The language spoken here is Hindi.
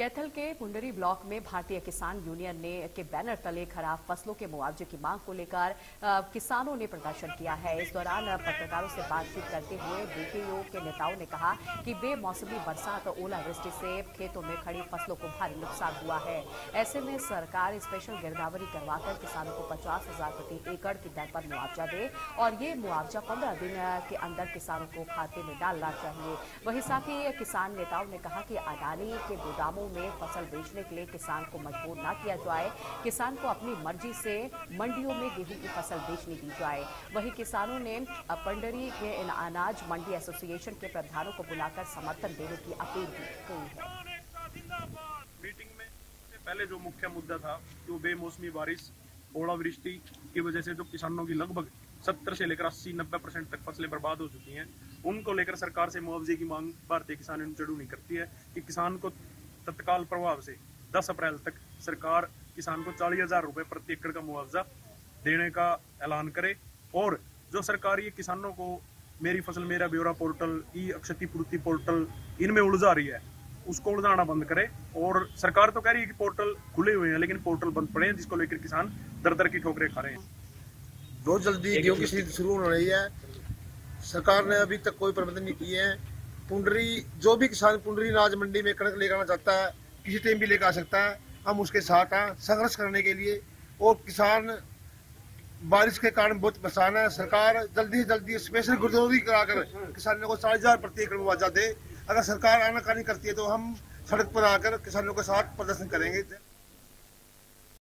कैथल के पुंडरी ब्लॉक में भारतीय किसान यूनियन ने, के बैनर तले खराब फ़सलों के मुआवजे की मांग को लेकर किसानों ने प्रदर्शन किया है। इस दौरान पत्रकारों से बातचीत करते हुए बीपीओ के नेताओं ने कहा कि बेमौसमी बरसात और ओलावृष्टि से खेतों में खड़ी फ़सलों को भारी नुकसान हुआ है। ऐसे में सरकार स्पेशल गिरदावरी करवाकर किसानों को पचास हज़ार प्रति एकड़ की दर पर मुआवजा दे और ये मुआवजा पंद्रह दिन के अंदर किसानों को खाते में डालना चाहिए। वहीं साथ ही किसान नेताओं ने कहा कि अडानी के गोदामों में फ़सल बेचने के लिए किसान को मजबूर न किया जाए। किसान को अपनी मर्ज़ी से मंडियों में गेहूँ की फ़सल बेचने दी जाए। वहीं किसानों ने पंडरी के अनाज मंडी एसोसिएशन के प्रधानों को बुलाकर समर्थन देने की अपील की है। मीटिंग में पहले जो मुख्य मुद्दा था, जो बेमौसमी बारिश, ओलावृष्टि की वजह से जो किसानों की लगभग सत्तर से लेकर अस्सी, नब्बे परसेंट तक फ़सलें बर्बाद हो चुकी हैं। उनको लेकर सरकार से मुआवजे की मांग भारतीय किसान यूनियन नहीं करती है कि किसान को तत्काल प्रभाव से। 10 अप्रैल तक सरकार किसान को चालीस हज़ार रुपए प्रति एकड़ का मुआवजा देने का ऐलान करे और जो सरकार ये किसानों को मेरी फ़सल मेरा ब्यौरा पोर्टल ई क्षतिपूर्ति पोर्टल इनमें उलझा रही है उसको उलझाना बंद करे। और सरकार तो कह रही है कि पोर्टल खुले हुए हैं लेकिन पोर्टल बंद पड़े हैं जिसको लेकर किसान दर दर की ठोकरे खा रहे हैं। बहुत जल्दी गेहूँ की शुरू हो रही है। सरकार ने अभी तक कोई प्रबंध नहीं किए हैं। पुंडरी, जो भी किसान पुंडरी अनाज मंडी में कणक लेकर आना चाहता है, किसी टाइम भी लेकर आ सकता है, हम उसके साथ हैं, संघर्ष करने के लिए। और किसान, बारिश के कारण बहुत परेशान है। सरकार जल्दी से जल्दी स्पेशल गुरदौरी कराकर किसानों को साढ़े हज़ार प्रति एकड़ मुआवजा दे। अगर सरकार आनाकानी करती है तो हम सड़क पर आकर किसानों के साथ प्रदर्शन करेंगे।